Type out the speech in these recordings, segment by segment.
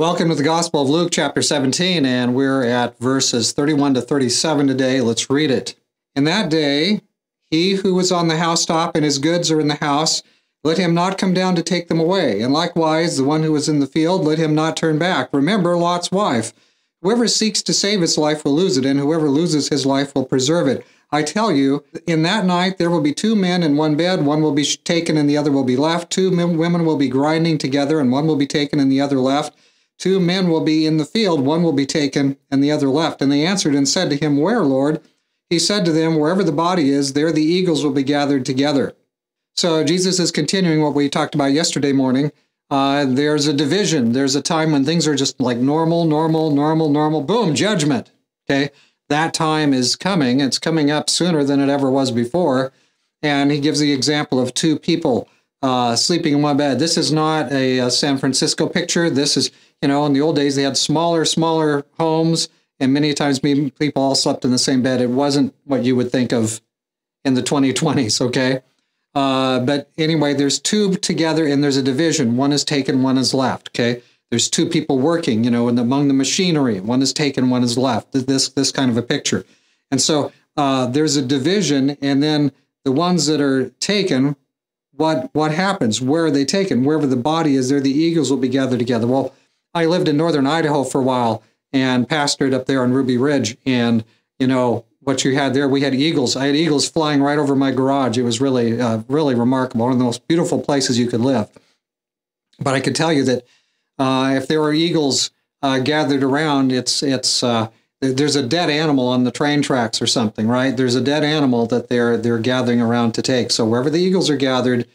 Welcome to the Gospel of Luke, chapter 17, and we're at verses 31 to 37 today. Let's read it. In that day, he who was on the housetop and his goods are in the house, let him not come down to take them away. And likewise, the one who was in the field, let him not turn back. Remember Lot's wife. Whoever seeks to save his life will lose it, and whoever loses his life will preserve it. I tell you, in that night there will be two men in one bed, one will be taken and the other will be left. Two women will be grinding together, and one will be taken and the other left. Two men will be in the field, one will be taken, and the other left. And they answered and said to him, Where, Lord? He said to them, Wherever the body is, there the eagles will be gathered together. So Jesus is continuing what we talked about yesterday morning. Uh, there's a division. There's a time when things are just like normal, normal, normal, normal, boom, judgment. Okay. That time is coming. It's coming up sooner than it ever was before. And he gives the example of two people uh, sleeping in one bed. This is not a, a, San Francisco picture. This is, you know, in the old days, they had smaller, smaller homes, and many times people all slept in the same bed. It wasn't what you would think of in the 2020s, okay? Uh, but anyway, there's two together and there's a division. One is taken, one is left, okay? There's two people working, you know, and among the machinery. One is taken, one is left. This, this kind of a picture. And so uh, there's a division, and then the ones that are taken what what happens? Where are they taken? Wherever the body is, there the eagles will be gathered together. Well, I lived in northern Idaho for a while and pastored up there on Ruby Ridge, and you know what you had there. We had eagles. I had eagles flying right over my garage. It was really uh, really remarkable. One of the most beautiful places you could live. But I could tell you that uh, if there were eagles uh, gathered around, it's it's uh, there's a dead animal on the train tracks or something, right? There's a dead animal that they're they're gathering around to take. So wherever the eagles are gathered,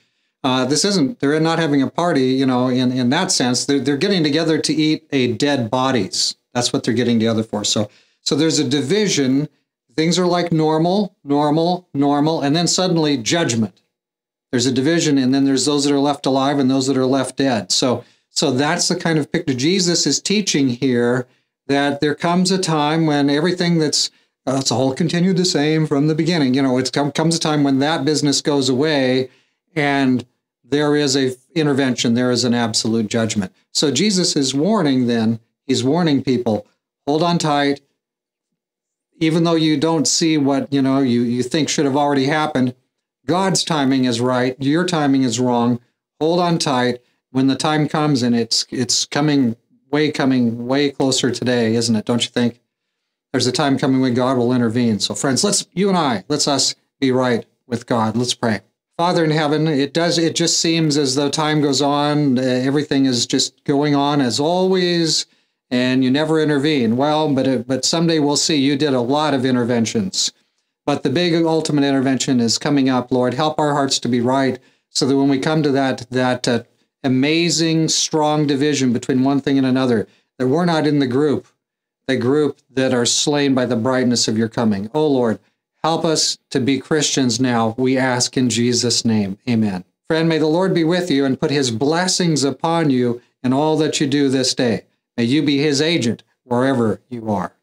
uh, this isn't they're not having a party, you know, in in that sense. They're they're getting together to eat a dead bodies. That's what they're getting together for. So so there's a division. Things are like normal, normal, normal, and then suddenly judgment. There's a division, and then there's those that are left alive and those that are left dead. So so that's the kind of picture Jesus is teaching here that there comes a time when everything that's uh, it's all continued the same from the beginning. You know, it come, comes a time when that business goes away and there is a intervention, there is an absolute judgment. So Jesus is warning then, he's warning people, hold on tight. Even though you don't see what, you know, you, you think should have already happened, God's timing is right, your timing is wrong. Hold on tight. When the time comes and it's it's coming way coming way closer today, isn't it? Don't you think? There's a time coming when God will intervene. So, friends, let's you and I, let's us be right with God. Let's pray. Father in heaven, it does. It just seems as though time goes on, uh, everything is just going on as always, and you never intervene. Well, but it, but someday we'll see. You did a lot of interventions, but the big ultimate intervention is coming up. Lord, help our hearts to be right, so that when we come to that that uh, amazing, strong division between one thing and another, that we're not in the group, the group that are slain by the brightness of your coming. Oh Lord, help us to be Christians now, we ask in Jesus' name. Amen. Friend, may the Lord be with you and put his blessings upon you in all that you do this day. May you be his agent wherever you are.